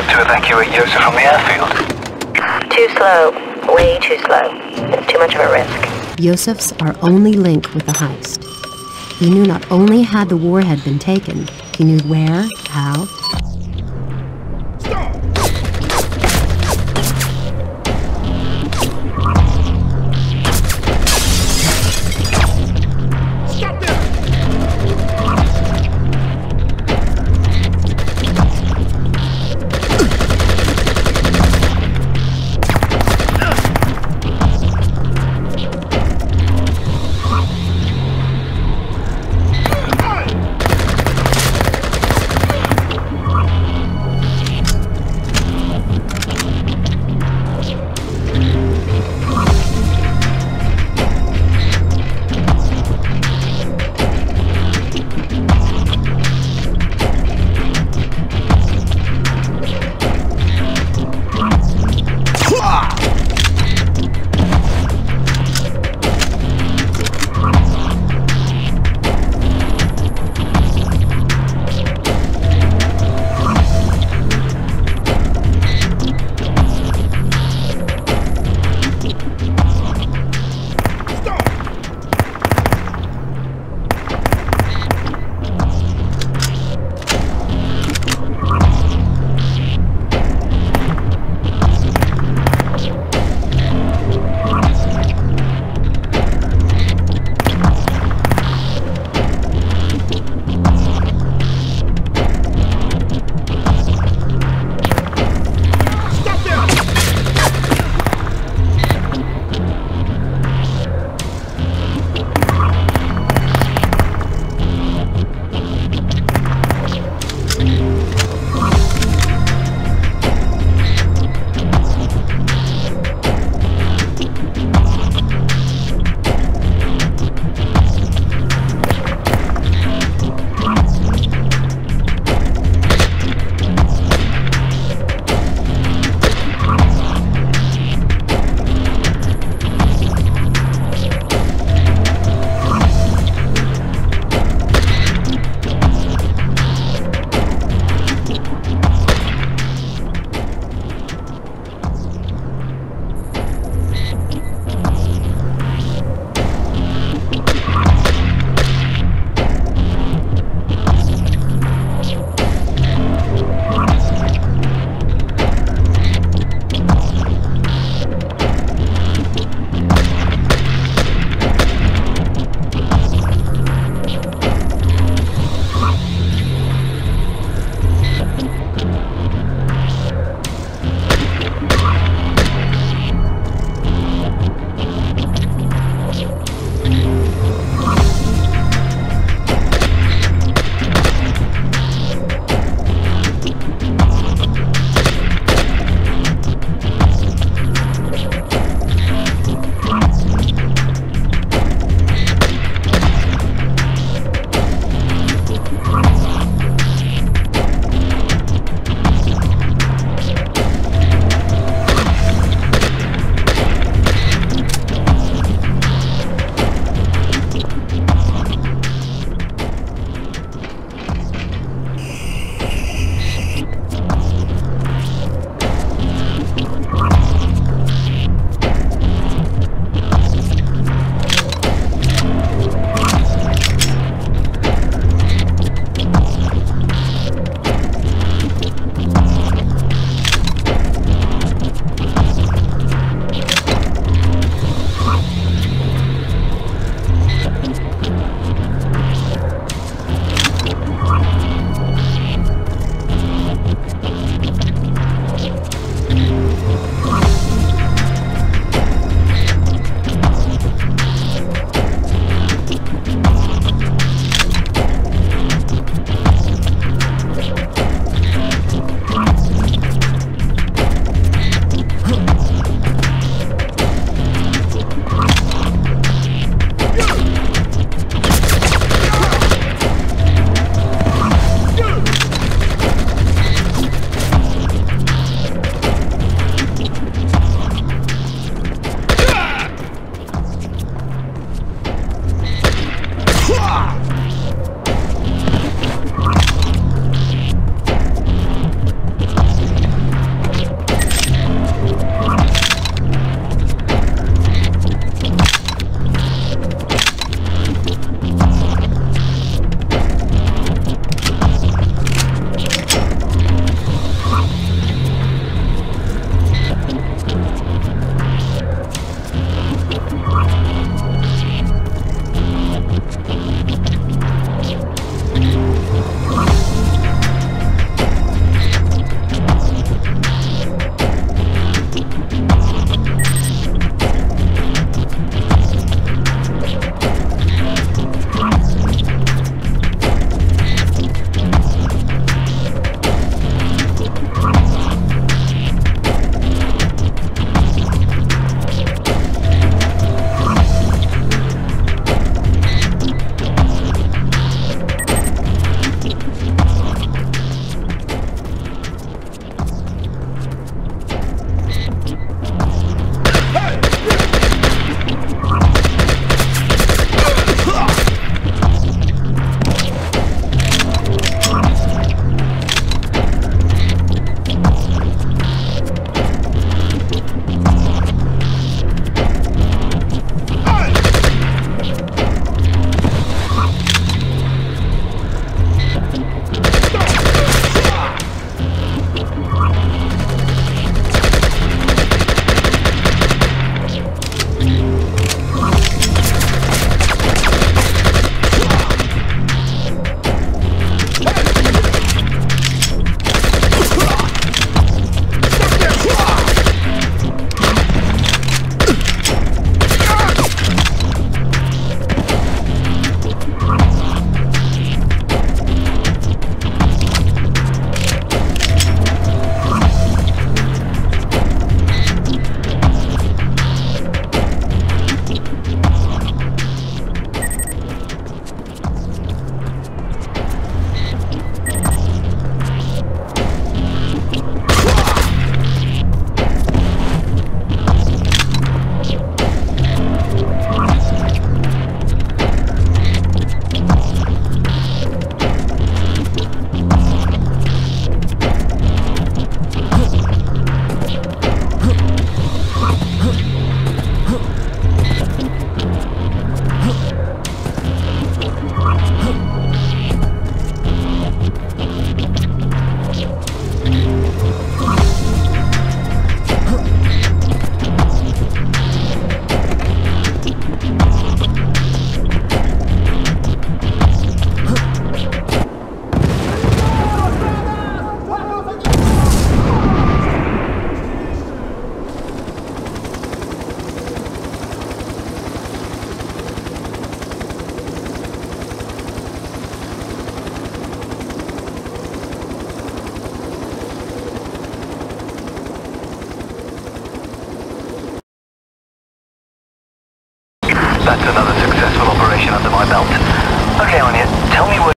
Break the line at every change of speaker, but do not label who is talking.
to evacuate Yosa from the airfield.
Too slow. Way too slow. It's Too much of a risk.
Josef's our only link with the heist. He knew not only had the warhead been taken, he knew where, how,